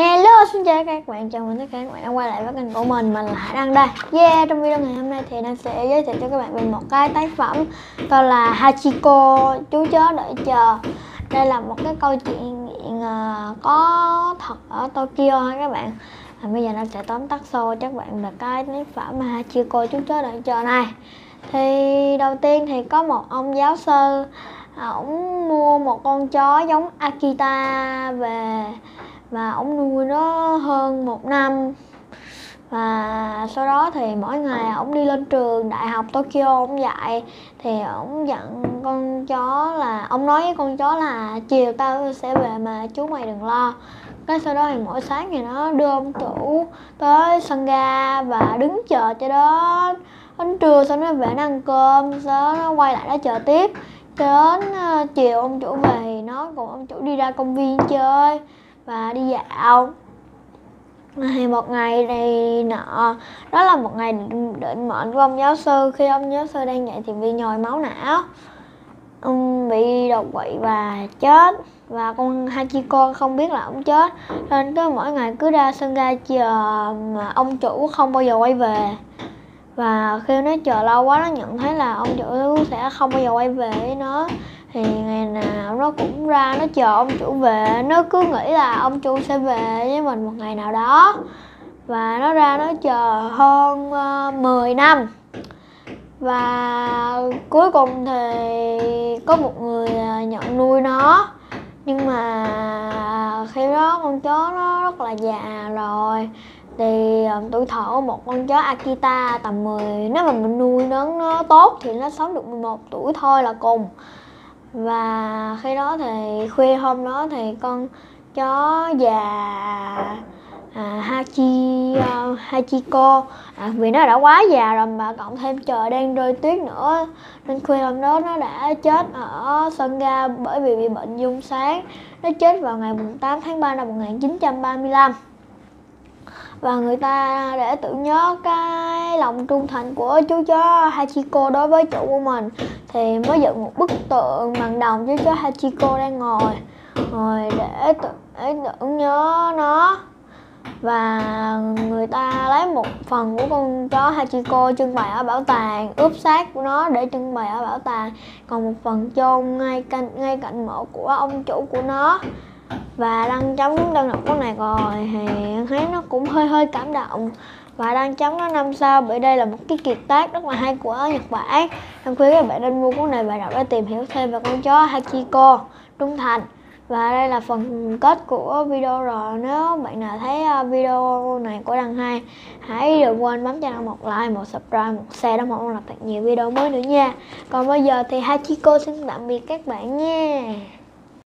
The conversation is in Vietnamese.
Hello, xin chào các bạn, chào mừng tất cả các bạn đã quay lại với kênh của mình, mình là đang Đăng đây. Yeah, trong video ngày hôm nay thì Đăng sẽ giới thiệu cho các bạn về một cái tác phẩm Tên là Hachiko, chú chó đợi chờ. Đây là một cái câu chuyện ờ, có thật ở Tokyo ha các bạn. À, Bây giờ Đăng sẽ tóm tắt sâu cho các bạn về cái tác phẩm Hachiko, chú chó đợi chờ này. Thì đầu tiên thì có một ông giáo sư ờ, Ổng mua một con chó giống Akita về và ông nuôi nó hơn một năm. Và sau đó thì mỗi ngày ông đi lên trường đại học Tokyo, ông dạy. Thì ông dặn con chó là, ông nói với con chó là chiều tao sẽ về mà chú mày đừng lo. Cái sau đó thì mỗi sáng thì nó đưa ông chủ tới sân ga và đứng chờ cho đó. Đến trưa sau nó về nó ăn cơm, sau đó nó quay lại nó chờ tiếp. Đến ờ, chiều ông chủ về thì nó cùng ông chủ đi ra công viên chơi và đi dạo. Thì một ngày này nọ, đó là một ngày định mệnh của ông giáo sư. Khi ông giáo sư đang dạy thì bị nhồi máu não. Ông bị đột quỵ và chết. Và con Hachiko không biết là ông chết. Nên cứ mỗi ngày cứ ra sân ga chờ mà ông chủ không bao giờ quay về và khi nó chờ lâu quá nó nhận thấy là ông chủ sẽ không bao giờ quay về với nó. Thì ngày nào nó cũng ra nó chờ ông chủ về. Nó cứ nghĩ là ông chủ sẽ về với mình một ngày nào đó. Và nó ra nó chờ hơn ờ, uh, 10 năm. Và cuối cùng thì có một người ờ, nhận nuôi nó. Nhưng mà khi đó con chó nó rất là già rồi thì ờ, tuổi thọ của một con chó Akita tầm 10 nếu mà mình nuôi nó nó tốt thì nó sống được 11 tuổi thôi là cùng. Và khi đó thì khuya hôm đó thì con chó già à, Hachi uh, Hachiko à, vì nó đã quá già rồi mà cộng thêm trời đang rơi tuyết nữa nên khuya hôm đó nó đã chết ở sân ga bởi vì bị bệnh dung sáng. Nó chết vào ngày 8 tháng 3 năm 1935 và người ta để tưởng nhớ cái lòng trung thành của chú chó Hachiko đối với chủ của mình thì mới dựng một bức tượng bằng đồng chú chó Hachiko đang ngồi ngồi để, để tưởng nhớ nó. Và người ta lấy một phần của con chó Hachiko trưng bày ở bảo tàng ướp xác của nó để trưng bày ở bảo tàng còn một phần chôn ngay cạnh ngay cạnh mộ của ông chủ của nó và đang chống đang đọc cuốn này rồi thì thấy nó cũng hơi hơi cảm động. Và đang chống nó năm sao, bởi đây là một cái kiệt tác rất là hay của Nhật Bản. Em khuyên các bạn nên mua cuốn này và đọc để tìm hiểu thêm về con chó Hachiko trung thành. Và đây là phần kết của video rồi. Nếu bạn nào thấy à, video này của đăng hay hãy đừng quên bấm cho một like, một subscribe, một share để mong làm thật nhiều video mới nữa nha. Còn bây giờ thì Hachiko xin tạm biệt các bạn nha.